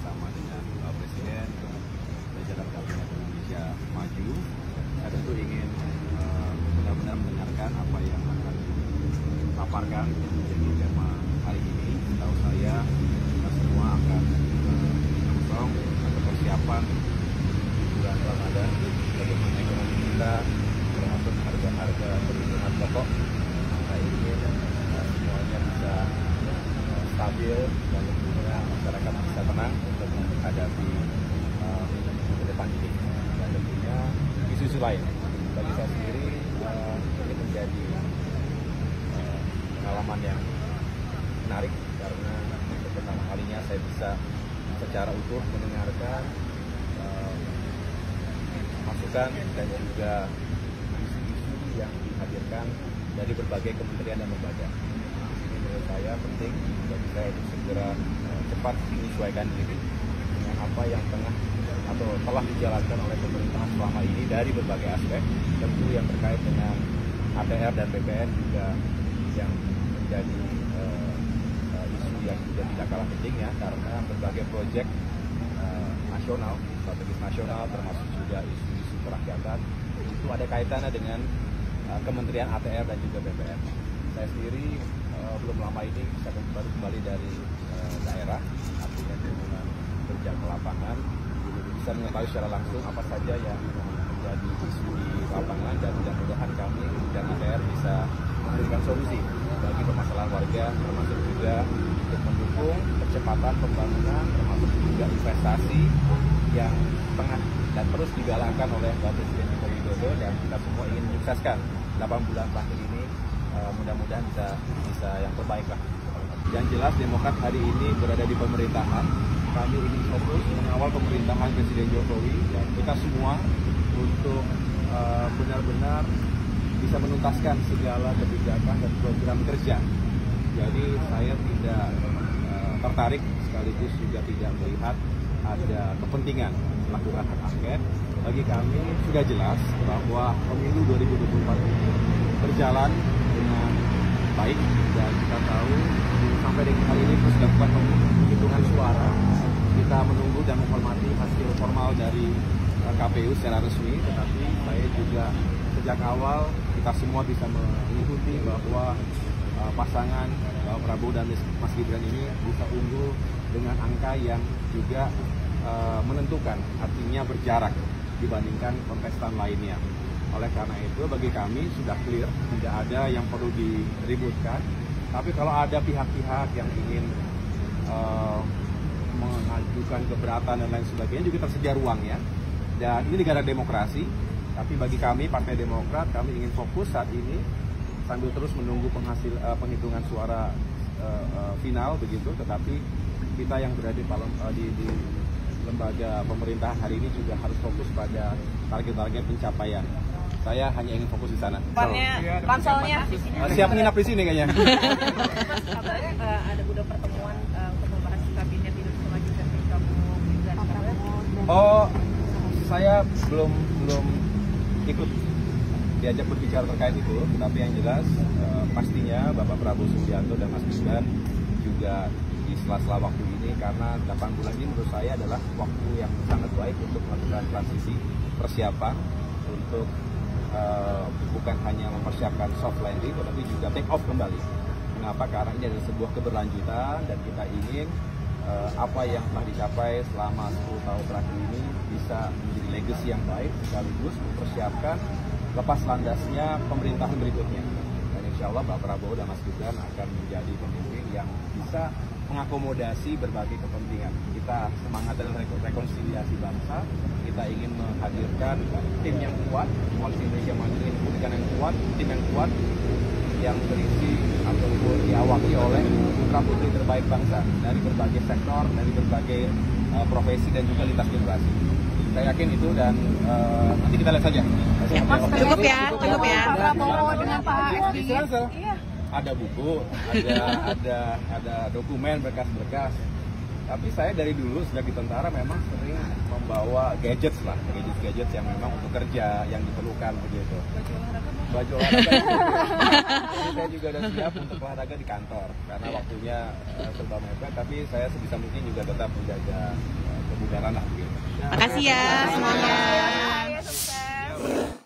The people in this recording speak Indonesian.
bersama dengan uh, Presiden Jajaran kabinet Indonesia maju. Saya tentu ingin uh, benar-benar mendengarkan apa yang akan dipaparkan menjadi tema hari ini. Tahu saya kita semua akan uh, mendorong uh, persiapan bulan Ramadan bagaimana ekonomi kita termasuk harga-harga kebutuhan pokok. Saya uh, semuanya bisa stabil dan tentunya masyarakat bisa tenang menghadapi uh, ke depan ini. Dan tentunya isu-isu lain. Bagi saya sendiri uh, ini menjadi uh, pengalaman yang menarik karena untuk pertama kalinya saya bisa secara utuh mendengarkan uh, masukan dan juga isu-isu yang dihadirkan dari berbagai kementerian dan lembaga. Ini menurut saya penting bagi saya untuk segera cepat menyesuaikan diri apa yang tengah atau telah dijalankan oleh pemerintah selama ini dari berbagai aspek, tentu yang terkait dengan ATR dan BPN juga yang menjadi uh, uh, isu yang juga tidak kalah penting ya karena berbagai proyek uh, nasional, strategis nasional termasuk juga isu-isu kerakyatan itu ada kaitannya dengan uh, Kementerian ATR dan juga BPN. Saya sendiri uh, belum lama ini bisa baru kembali dari uh, daerah, artinya kunjungan kerja ke lapangan, bisa mengetahui secara langsung apa saja yang menjadi isu di lapangan dan mudah-mudahan kami dan ATR bisa memberikan solusi bagi permasalahan warga termasuk juga untuk mendukung percepatan pembangunan termasuk juga investasi yang tengah dan terus digalakkan oleh Bapak Presiden Joko Widodo dan kita semua ingin menyukseskan 8 bulan terakhir ini uh, mudah-mudahan bisa bisa yang terbaik lah. Yang jelas Demokrat hari ini berada di pemerintahan. Kami ingin fokus mengawal pemerintahan Presiden Jokowi dan kita semua untuk uh, benar-benar bisa menuntaskan segala kebijakan dan program kerja. Jadi saya tidak uh, tertarik sekaligus juga tidak melihat ada kepentingan melakukan hak angket. Bagi kami sudah jelas bahwa pemilu 2024 ini berjalan dengan baik dan kita tahu sampai dengan kali ini terus dilakukan. Menunggu dan menghormati hasil formal dari uh, KPU secara resmi, tetapi saya juga sejak awal kita semua bisa mengikuti bahwa uh, pasangan uh, Prabowo dan Mas Gibran ini bisa unggul dengan angka yang juga menentukan, artinya berjarak dibandingkan kontestan lainnya. Oleh karena itu bagi kami sudah clear, tidak ada yang perlu diributkan. Tapi kalau ada pihak-pihak yang ingin mengajukan keberatan dan lain sebagainya juga tersedia ruangnya. Dan ini negara demokrasi, tapi bagi kami Partai Demokrat kami ingin fokus saat ini sambil terus menunggu penghasil uh, penghitungan suara uh, uh, final begitu. Tetapi kita yang berada di, uh, di, di lembaga pemerintahan hari ini juga harus fokus pada target-target pencapaian. Saya hanya ingin fokus di sana. Pannya, panselnya Uh, siap nginap di sini kayaknya. kabarnya uh, ada udah pertemuan uh, untuk membahas kabinet hidup selanjutnya Prabowo Gibran kabarnya Oh, saya belum belum ikut diajak berbicara terkait itu, tapi yang jelas eh, pastinya Bapak Prabowo Subianto dan Mas Gibran juga di sela-sela waktu ini karena 8 bulan ini menurut saya adalah waktu yang sangat baik untuk melakukan transisi persiapan untuk eh, bukan hanya mempersiapkan soft landing tetapi juga take off kembali. Mengapa? Karena ini adalah sebuah keberlanjutan dan kita ingin eh, apa yang telah dicapai selama 10 tahun terakhir ini bisa menjadi legacy yang baik sekaligus mempersiapkan lepas landasnya pemerintahan berikutnya. Dan insya Allah Pak Prabowo dan Mas Gibran akan menjadi pemimpin yang bisa mengakomodasi berbagai kepentingan. Kita semangat dalam rekon- rekonsiliasi bangsa, kita ingin menghadirkan tim yang kuat, koalisi Indonesia Maju ingin yang kuat, tim yang kuat yang berisi ataupun diawaki oleh putra putri terbaik bangsa dari berbagai sektor, dari berbagai uh, profesi dan juga lintas generasi. Saya yakin itu dan uh, nanti kita lihat saja. Cukup ya, cukup ya. Pak Prabowo dengan Pak SBY. Silahkan. Iya. Ada buku, ada ada ada dokumen berkas-berkas. Tapi saya dari dulu sejak di tentara memang sering membawa gadgets lah, gadget-gadget yang memang untuk kerja yang diperlukan begitu. Baju olahraga. Saya juga sudah siap untuk olahraga di kantor karena waktunya eh, serba mepet. Tapi saya sebisa mungkin juga tetap menjaga eh, kebugaran lah begitu. Makasih ya semuanya. Iya, sukses.